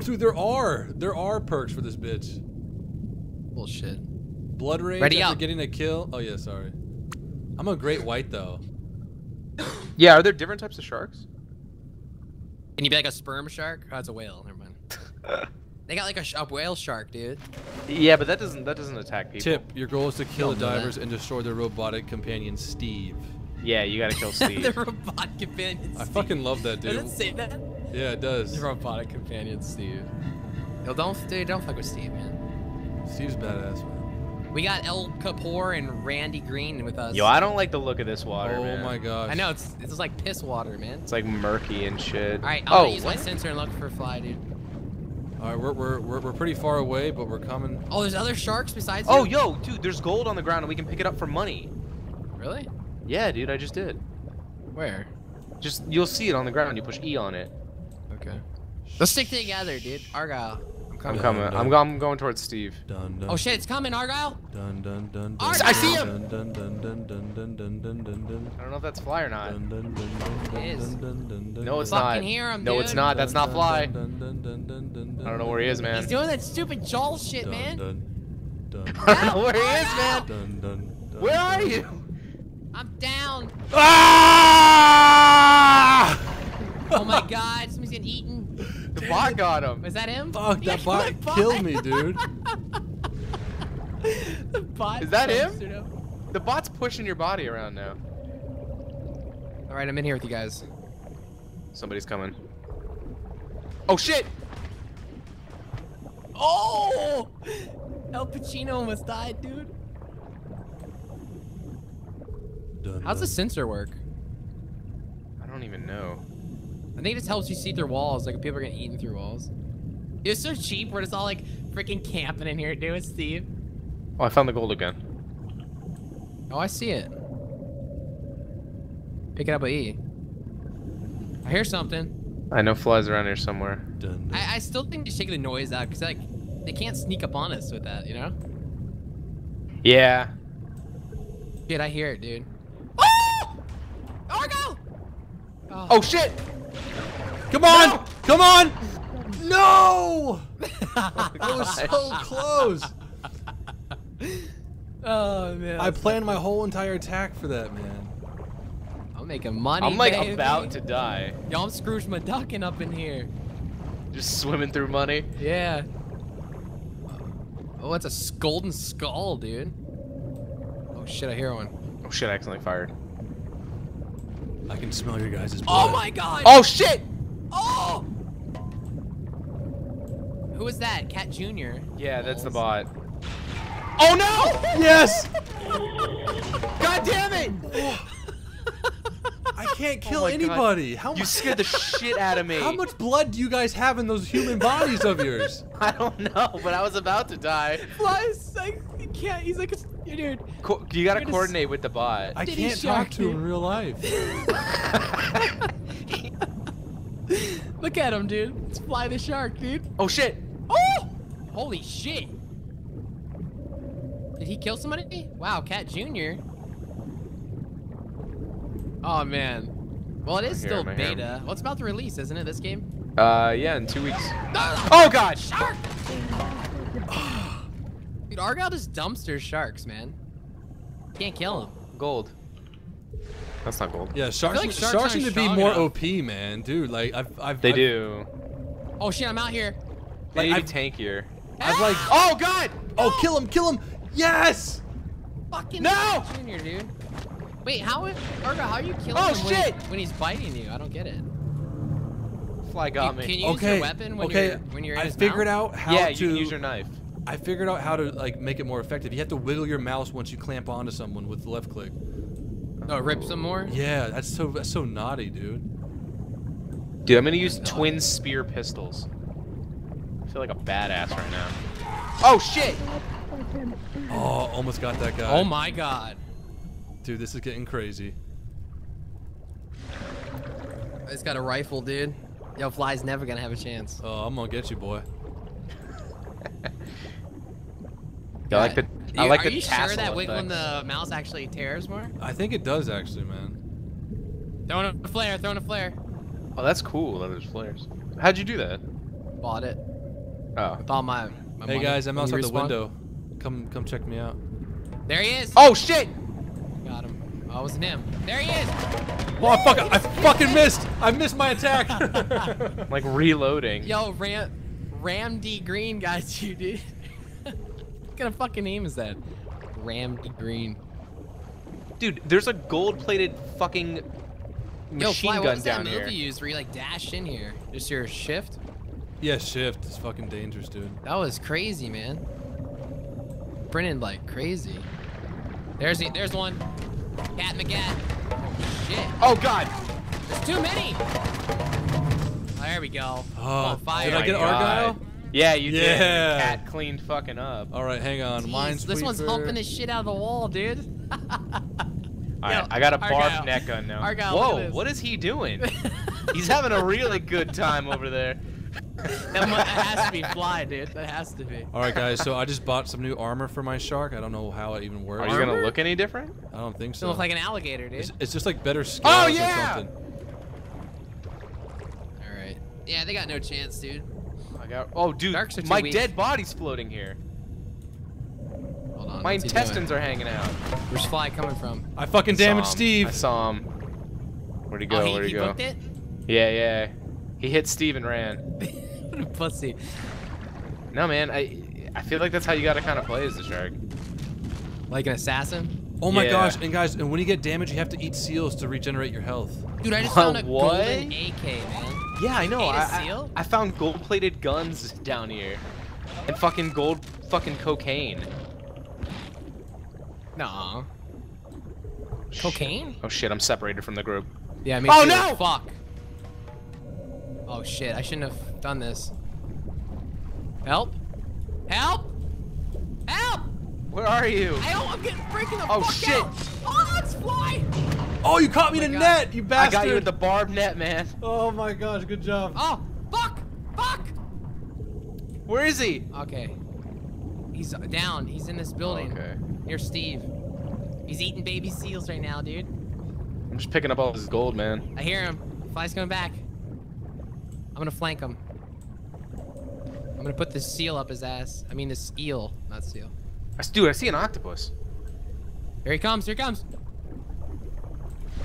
Oh, dude, there are there are perks for this bitch. Bullshit. Blood rage Ready after up. getting a kill. Oh yeah, sorry. I'm a great white though. Yeah, are there different types of sharks? Can you be like a sperm shark? Oh, it's a whale. Never mind. they got like a, sh- a whale shark, dude. Yeah, but that doesn't that doesn't attack people. Tip: Your goal is to kill the Don't that. divers and destroy their robotic companion Steve. Yeah, you gotta kill Steve. the Steve. robot companion. I fucking love that Does dude. it say that? Yeah, it does. The robotic companion, Steve. Yo, don't, dude, don't fuck with Steve, man. Steve's badass, man. We got El Kapoor and Randy Green with us. Yo, I don't like the look of this water, oh man. my gosh. I know it's it's like piss water, man. It's like murky and shit. All right, I'm oh, gonna use my sensor and look for a fly, dude. All right, we're, we're we're we're pretty far away, but we're coming. Oh, there's other sharks besides Oh, you? yo, dude, there's gold on the ground and we can pick it up for money. Really? Yeah, dude, I just did. Where? Just you'll see it on the ground. You push E on it. Okay. Let's stick together, dude. Argyle. I'm coming. I'm, coming. Dun, dun. I'm, I'm going towards Steve. Dun, oh shit, it's coming, Argyle. Dun, dun, dun, Argyle. I see him. Dun, dun, dun, dun, dun, dun, dun, dun. I don't know if that's Phly or not. Dun, dun, dun, dun, it is. Dun, dun, dun, no, it's not. Hear him, no, dude. it's not. That's not Phly. Dun, dun, dun, dun, dun, dun, I don't know where he is, man. He's doing that stupid jaw shit, dun, man. Dun, dun, dun. I don't know where he is, man. Where are you? I'm down. Ah! Oh my God bot got him. Was that him? Fuck, Yeah, that bot the killed me, dude. the bot Is that him? busted him. The bot's pushing your body around now. All right, I'm in here with you guys. Somebody's coming. Oh shit! Oh! El Pacino almost died, dude. Dun, How's the sensor work? I don't even know. I think it just helps you see through walls, like people are getting eaten through walls. It's so cheap, we're just all like freaking camping in here, dude, Steve. Oh, I found the gold again. Oh, I see it. Pick it up with E. I hear something. I know flies around here somewhere. Dun, dun. I, I still think they should take the noise out, because like, they can't sneak up on us with that, you know? Yeah. Dude, I hear it, dude. Oh! Argo! Oh, oh shit! Come on! No! Come on! No! That was so close. oh, man. I planned my whole entire attack for that, man. I'm making money, I'm like baby. about to die. Yo, I'm Scrooge McDuckin up in here. Just swimming through money. Yeah. Oh, that's a golden skull, dude. Oh shit, I hear one. Oh shit, I accidentally fired. I can smell your guys' oh blood. Oh my god! Oh shit! Oh! Who was that? Cat Jr. Yeah, that's the bot. Oh no! Yes! God damn it! I can't oh kill Oh my God. anybody. How You scared the shit out of me. How much blood do you guys have in those human bodies of yours? I don't know, but I was about to die. Plus, like he can't. He's like a dude. Co- you gotta coordinate with the bot. I Diddy can't talk to him in real life. Look at him, dude. Let's Fly the Shark, dude. oh shit! Oh! Holy shit! Did he kill somebody? Wow, Cat Jr. Oh man. Well, it is still him, I him. beta. Well, it's about to release, isn't it? This game. Uh, yeah, in two weeks. Oh god! Shark! Dude, Argyle just dumpster sharks, man. Can't kill him. Gold. That's not gold. Yeah, sharks, like sharks sharks aren't to be more enough. OP, man. Dude, like I've, I've They I've, do. Oh shit, I'm out here. They Like, need to be tankier. I've like. Ah! Oh god! Oh, kill him! Kill him! Yes! Fucking No! Jr., dude. Wait, how Argyle, how are you killing Oh, him when- shit! When, he's biting you? I don't get it. Phly got Can me. you use okay. your weapon when okay. you're when you're in I his figured mouth? out how yeah, to. you can use your knife. I figured out how to like make it more effective. You have to wiggle your mouse once you clamp onto someone with the left click. Oh, rip some more. Yeah, that's so that's so naughty, dude. Dude, I'm gonna use twin spear pistols. I feel like a badass right now. Oh shit! Oh, almost got that guy. Oh my god. Dude, this is getting crazy. It's got a rifle, dude. Yo, Phly's never gonna have a chance. Oh, I'm gonna get you, boy. I like the I like Are the you sure that wiggling the mouse actually tears more? I think it does actually, man. Throwing a flare, throwing a flare. Oh, that's cool. That there's flares. How'd you do that? Bought it. Oh. with all my. my Hey money guys, I'm outside the respawn. window. Come, come check me out. There he is. Oh shit! Got him. Oh, it wasn't him. There he is. Oh, I fucking, I fucking missed. I missed my attack. Like reloading. Yo, Ram, Ram D Green got you, dude. What kind of fucking name is that? Ram D Green. Dude, there's a gold-plated fucking Yo, machine Phly, what gun was down that here. move you used where you like dash in here? Just your shift? yeah, shift. It's fucking dangerous, dude. That was crazy, man. Brennan like crazy. There's the, there's one. Cat McGat. Oh, shit. Oh god! There's too many. Oh, there we go. Oh, on fire. did I oh my get God. Argyle? Yeah, you did. Yeah. Cat cleaned fucking up. All right, hang on. Jeez, Minesweeper. this one's humping the shit out of the wall, dude. Alright, Yo, I got a Argyle. barbed net gun now. Argyle, look Whoa, what is he doing? He's having a really good time over there. that, has to be Phly, dude. That has to be. All right, guys. So I just bought some new armor for my shark. I don't know how it even works. Are you gonna look any different? I don't think You so. look like an alligator, dude. it's, it's just like better oh, scales Oh, yeah! or something. All right. Yeah, they got no chance, dude. I got. Uh, oh, dude, Sharks are too my weak. dead body's floating here. Hold on. My intestines are hanging out. Where's Phly coming from? I fucking I damaged him. Steve. I saw him. Where'd he go? oh, he, Where'd he, he go? booked it? Yeah, yeah. He hit Steve and ran. what a pussy. No, man. I I feel like that's how you gotta kind of play as the shark. Like an assassin? Oh my Yeah. gosh! And guys, and when you get damaged, you have to eat seals to regenerate your health. Dude, I just What? found a golden AK, man. Yeah, I know. I, I-? I found gold-plated guns down here, and fucking gold, fucking cocaine. Nah. Cocaine? Oh shit! I'm separated from the group. Yeah, I mean. Oh, too. no! Fuck. Oh shit, I shouldn't have done this. Help! Help! Help! Where are you? I don't, I'm getting freaking the Oh, fuck shit. out! Oh, let's fly! Oh, you caught me Oh in the God. net, you bastard! I bastard! got you with the barbed net, man. Oh my gosh! Good job. Oh, fuck! Fuck! Where is he? Okay. He's down. He's in this building. Okay. Near Steve. He's eating baby seals right now, dude. I'm just picking up all this gold, man. I hear him. Phly's coming back. I'm gonna flank him. I'm gonna put this seal up his ass. I mean this eel, not seal. I, dude, I see an octopus. Here he comes, here he comes.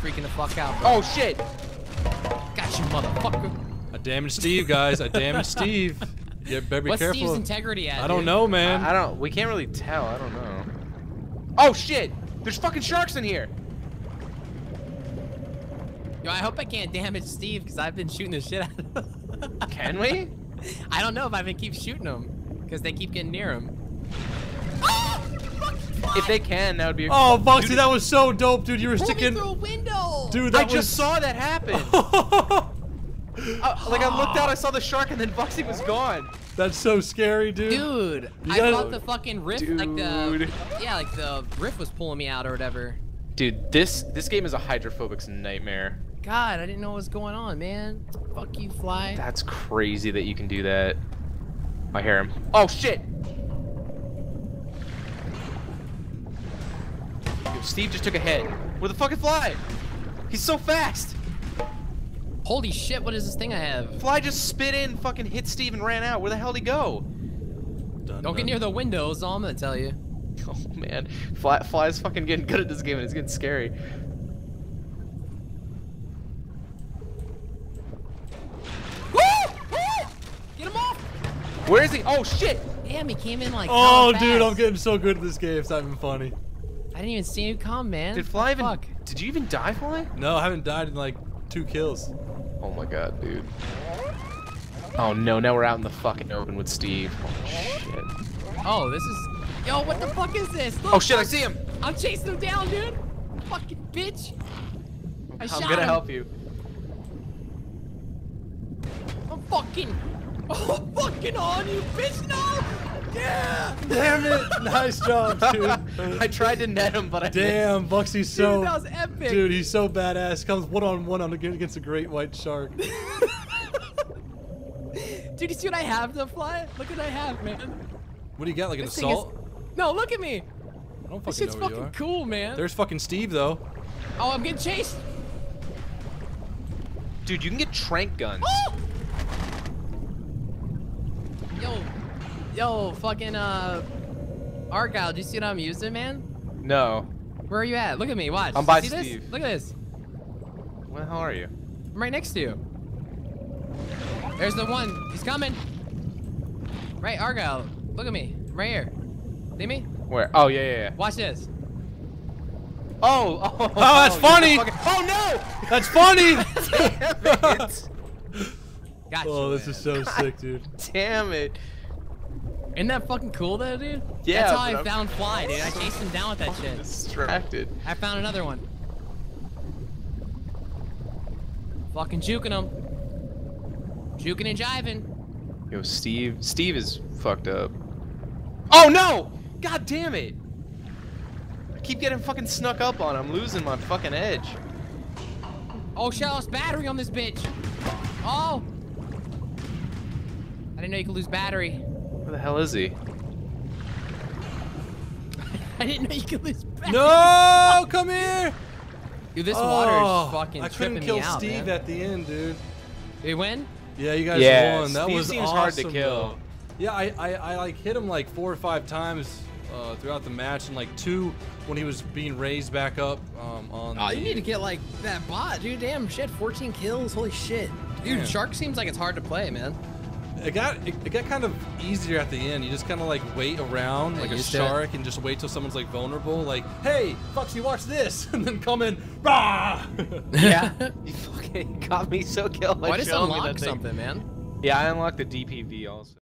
Freaking the fuck out. bro. Oh shit! Got you, motherfucker. I damaged Steve, guys. I damaged Steve. You better be What's careful. Steve's integrity at? I don't dude? know, man. I, I don't. We can't really tell. I don't know. Oh shit! There's fucking sharks in here. Yo, I hope I can't damage Steve because I've been shooting the shit out of him. Can we? I don't know if I can keep shooting them because they keep getting near him. Ah! If they can, that would be. Oh, Vuxxy, Dude, that was so dope, dude. You were Pull me sticking. Through a. Dude, I that just saw that happen. Uh, like I looked out, I saw the shark, and then Vuxxy was gone. That's so scary, dude. Dude, You I gotta- thought the fucking riff, like the Dude. yeah, like the riff was pulling me out or whatever. Dude, this this game is a hydrophobic nightmare. God, I didn't know what was going on, man. Fuck you, Phly. That's crazy that you can do that. I hear him. Oh shit! Yo, Steve just took a hit. Where the fuck is Phly? He's so fast. Holy shit, what is this thing I have? Phly just spit in, fucking hit Steve, and ran out. Where the hell did he go? Dun, Don't get near the windows, all I'm gonna tell you. Oh man, Phly Phly's fucking getting good at this game, and it's getting scary. Woo! Woo! Get him off! Where is he? Oh shit! Damn, he came in like. Oh, dude, I'm getting so good at this game. It's not even funny. I didn't even see you come, man. Did Phly even? Fuck. Did you even die, Phly? No, I haven't died in like two kills. Oh my god, dude. Oh no, now we're out in the fucking open with Steve. Oh shit. Oh, this is. Yo, what the fuck is this? Look, Oh shit, I see him! I'm chasing him down, dude. Fucking bitch. I I'm shot gonna him. help you. I'm fucking. Oh, I'm fucking on you, bitch. No. Yeah. Damn it! nice job, dude. I tried to net him, but I Damn, Vuxxy's so. Dude, that was epic. Dude, he's so badass. Comes one on one on against a great white shark. Dude, you see what I have to Phly? Look what I have, man. What do you got? Like an This thing is- assault? No, look at me. I don't This fucking shit's know where you fucking are. cool, man. There's fucking Steve though. Oh, I'm getting chased. Dude, you can get trank guns. Oh! Yo, Yo, fucking uh, Argyle, do you see what I'm using, man? No. Where are you at? Look at me. Watch. I'm by see Steve. This? Look at this. Where the hell are you? I'm right next to you. There's the one. He's coming. Right, Argyle. Look at me. I'm right here. See me? Where? Oh yeah, yeah, yeah. Watch this. Oh, oh, oh, that's you're funny. fucking- oh no. That's funny. no! Damn it! Got you. oh, this man. is so sick, dude. Damn it! Isn't that fucking cool though, dude? Yeah, That's how I I'm- found Phly, dude. I chased him down with that shit. Distracted. I found another one. Fucking juking him. Juking and jiving. Yo, Steve. Steve is fucked up. Oh no! God damn it! I keep getting fucking snuck up on. I'm losing my fucking edge. Oh, shit, I lost battery on this bitch. Oh. I didn't know you could lose battery. Where the hell is he? I didn't know you could lose battery. No, come here. Dude, this oh, water is fucking I couldn't kill out, Steve man. at the end, dude. We win? Yeah, you guys Yeah, won. That Steve was seems awesome, hard to kill. though. Yeah, I, I, I like hit him like four or five times uh, throughout the match, and like two when he was being raised back up um, on. Oh, the, you need to get like that bot, dude. Damn shit, 14 kills. Holy shit. Dude, Yeah. Shark seems like it's hard to play, man. It got it, it got kind of easier at the end. You just kind of like wait around Get like a used it. shark and just wait till someone's like vulnerable. Like, hey, Foxy, watch this, and then come in. Rah! Yeah. you fucking got me so killed. by Why does showing me unlock something, man? Yeah, I unlocked the DPV also.